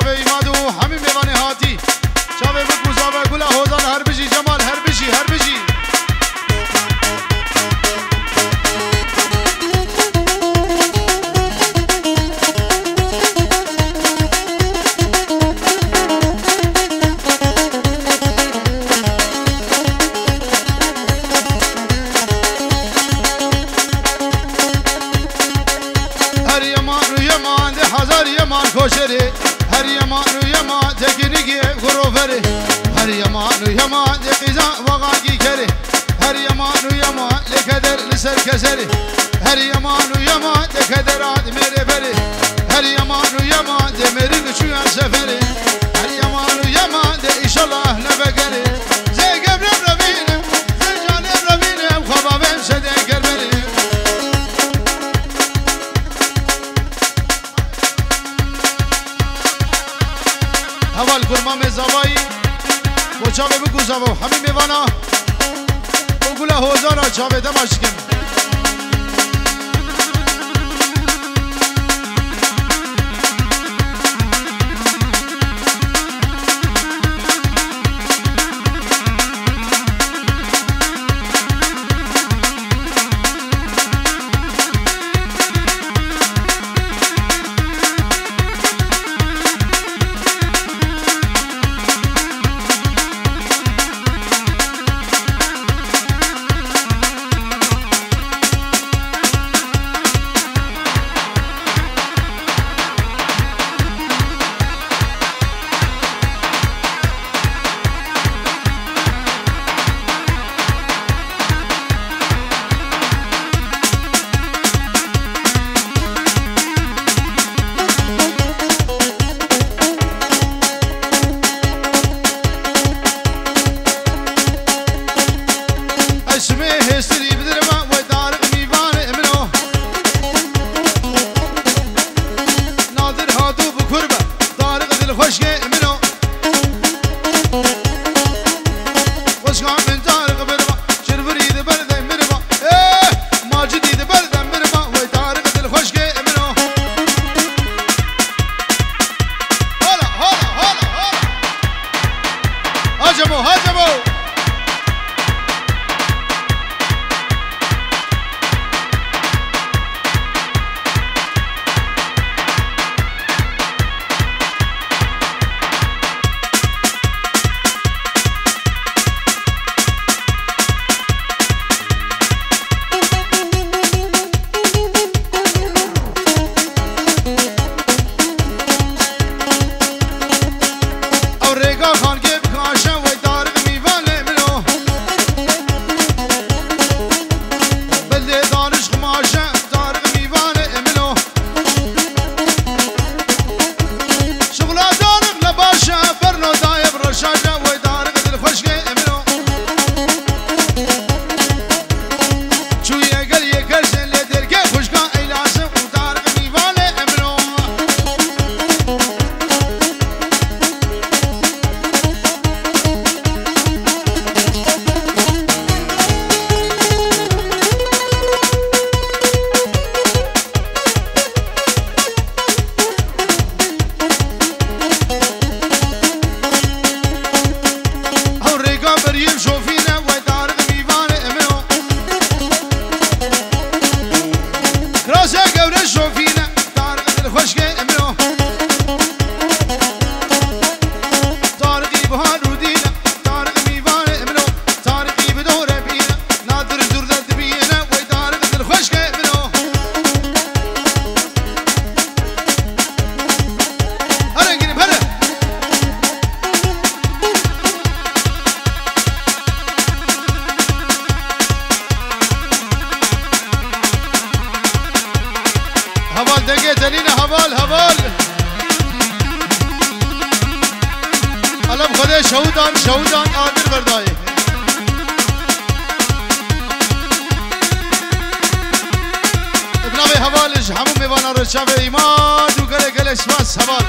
Javi, Cavede Başkanı Maria Jovem Kadir شہودان شہودان Adil بردائے۔ ابناوی حوالش همو میوانا رشاوی ایمان جو گله گلے شواز حوال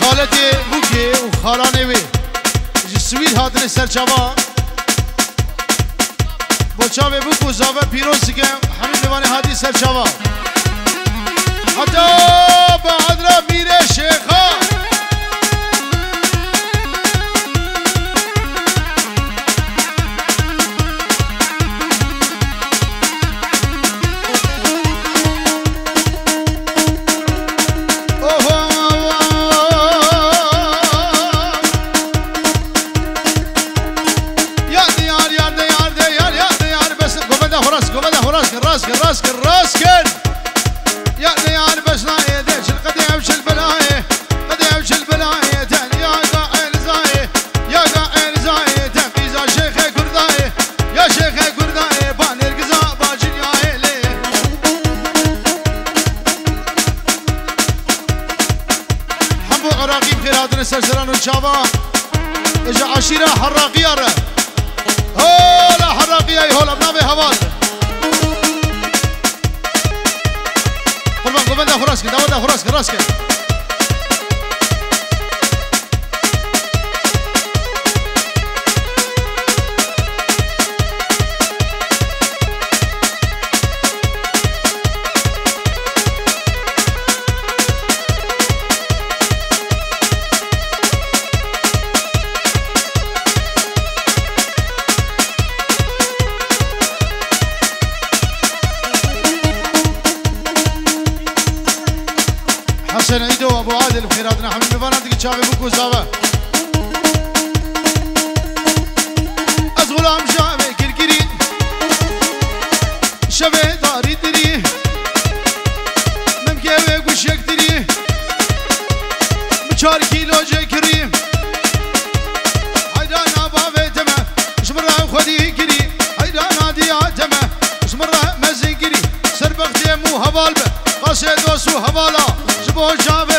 خالتی بوکی و خالانه وی ہاتھ نے سرچاوان چاوه بو کوزاوه پیروزی که همین دوان حدیث چاوه حتی بعد را میره شیخان گران و جوان. اجا عشیره حراقیه ره هولا حراقیه هولا بنامه هوال قربان قربان ده خراس کن ده شافي داري دري ممكن ويقوش يكتري بچار كيلو جكري هيدا نابا بيتما شمرا خدي كري هيدا نادي عتما شمرا مزيكري سربختي مو هبال به قصد وسو هبالا جبو جاوه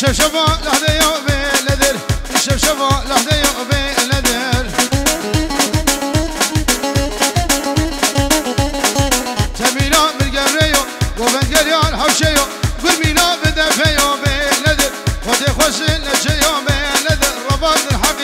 شبشبة لحظة يومي لدر شبشبة لحظة يومي لدر تمينا بالقريو وبن قريان حوشيو بالمينا بدفيو بلدر خدي خوش لجيو بلدر رباط الحق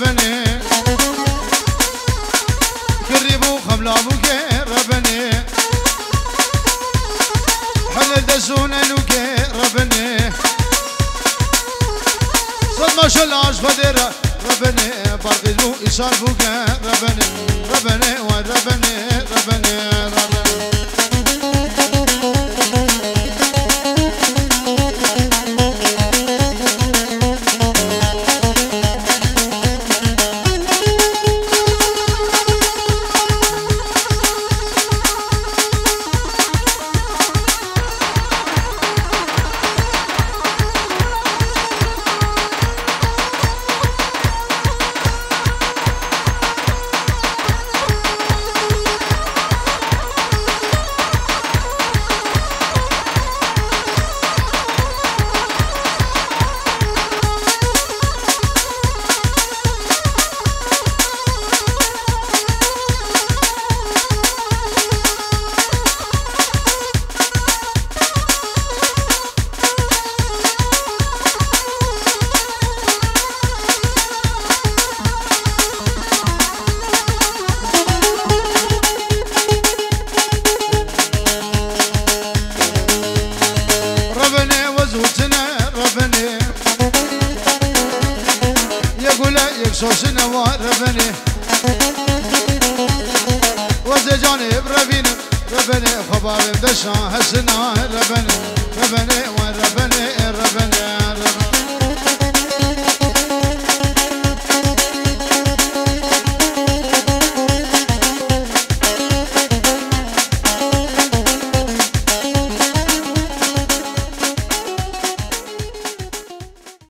وربنا قربوا خملا يكسوسنا وربنا وزجاني بربينا ربنا خبار دشا حسنا ربنا ربنا وربنا ربنا ربنا